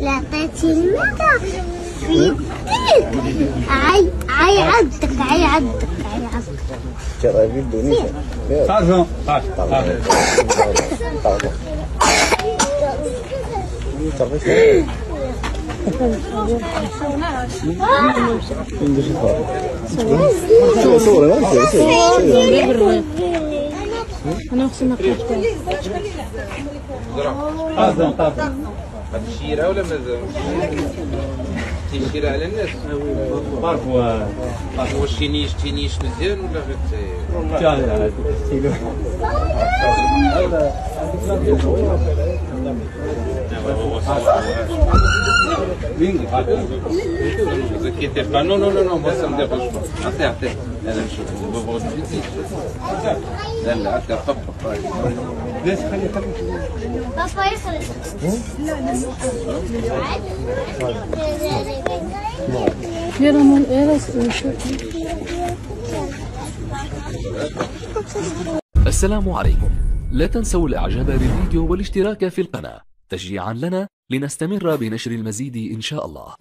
لعطيتي المدى في يديك عي عي عدك عي عدك عي عدك. ترى ما صور انا خصنا نقطع الشيرة ولا مازال؟ تيشيرة على الناس Parfois. واش تينيش تينيش مزيان ولا غير. Ne vous inquiétez pas. Non, non, non, non, moi ça me dérange pas. Attends, attends. Là, là, je on va voir du petit. Là, là, attends, hop. Laisse, خلي- خلي. بابا يخرج يلا مون يلا نشوف السلام عليكم لا تنسوا الاعجاب بالفيديو والاشتراك في القناة تشجيعا لنا لنستمر بنشر المزيد إن شاء الله